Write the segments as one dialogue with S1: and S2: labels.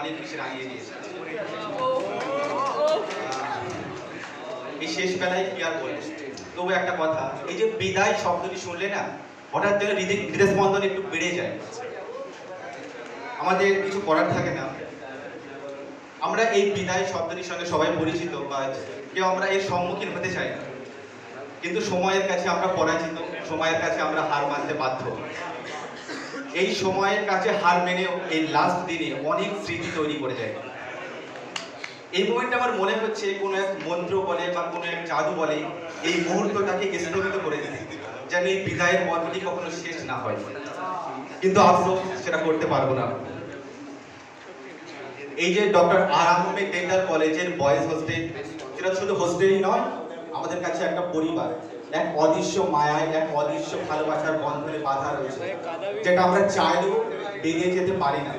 S1: অনেক বেশি রাগিয়ে দিয়েছে এই শেষ বেলায় কি আর বলব? তবু একটা কথা, এই যে বিদায় শব্দটি শুনলে না, হঠাৎ হৃদয় হৃদস্পন্দন একটু বেড়ে যায়। আমাদের কিছু করার থাকে না। আমরা এই বিদায় শব্দটির সঙ্গে সবাই পরিচিত বা কেউ আমরা এর সম্মুখীন হতে চাই না। কিন্তু সময়ের কাছে আমরা পরাজিত, সময়ের কাছে আমরা হার মানতে বাধ্য। এই সময়ের কাছে হার মেনে এই লাস্ট দিনে অনেক স্মৃতি তৈরি করে যায় এই মোমেন্টে আমার মনে হচ্ছে কোনো এক মন্ত্র বলে বা কোনো এক জাদু বলে, এই মুহূর্তটাকে স্থগিত করে দিতে, যেন এই বিদায়ের পর্বটি কখনো শেষ না হয়। কিন্তু আফসোস সেটা করতে পারব না। এই যে ডক্টর আর আহমেদ ডেন্টাল কলেজের বয়েজ হোস্টেল সেটা শুধু হোস্টেলই নয়, আমাদের কাছে একটা পরিবার। এক অদৃশ্য মায়ায়, এক অদৃশ্য ভালোবাসার বন্ধনে বাধা রয়েছে, যেটা আমরা চাইলেও বেরিয়ে যেতে পারি না।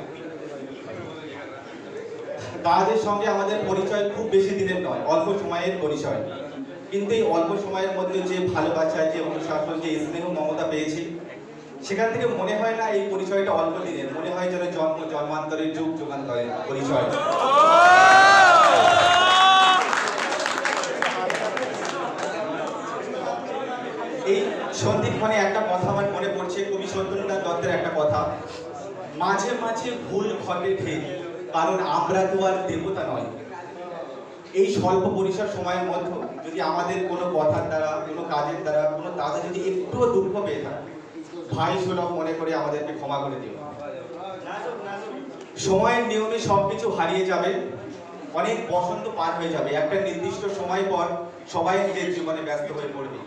S1: তাদের সঙ্গে আমাদের পরিচয় খুব বেশি দিনের নয়, অল্প সময়ের পরিচয়। কিন্তু এই অল্প সময়ের মধ্যে যে ভালোবাসা, যে অনুশাসন, যে স্নেহ মমতা পেয়েছি, সেখান থেকে মনে হয় না এই পরিচয়টা অল্প দিনের, মনে হয় যেন জন্ম, জন্মান্তরের যুগ, যুগান্তরের পরিচয়। এই সন্ধিক্ষণে একটা কথা আমার মনে পড়ছে, কবি সত্যেন্দ্রনাথ দত্তের একটা কথা। মাঝে মাঝে ভুল ঘটে ঠিক কারণ আমরা তো আর দেবতা নয়। এই স্বল্প পরিসর সময়ের মধ্যে যদি আমাদের কোনো কথার দ্বারা, কোনো কাজের দ্বারা, কোনো তাদের যদি একটুও দুঃখ পেয়ে থাকে, ভাই সুলভ মনে করে আমাদেরকে ক্ষমা করে দিও। সময়ের নিয়মে সবকিছু হারিয়ে যাবে, অনেক বসন্ত পার হয়ে যাবে। একটা নির্দিষ্ট সময় পর সবাই নিজের জীবনে ব্যস্ত হয়ে পড়বে।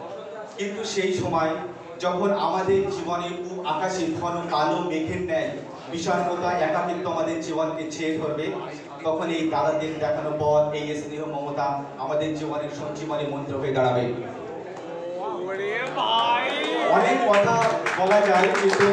S1: কিন্তু সেই সময় যখন আমাদের জীবনে খুব আকাশে ঘন কালো মেঘের ন্যায় বিষণ্ণতা একাকিত্ব আমাদের জীবনকে ছেয়ে ধরবে তখন এই দাদাদের দেখানো পথ এই স্নেহ মমতা আমাদের জীবনের সঞ্জীবনী মন্ত্র হয়ে দাঁড়াবে। অনেক কথা বলা যায় কিন্তু